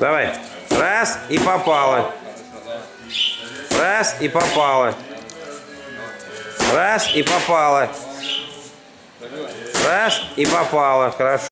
Давай. Раз и попало. Раз и попало. Раз и попало. Раз и попало. Хорошо.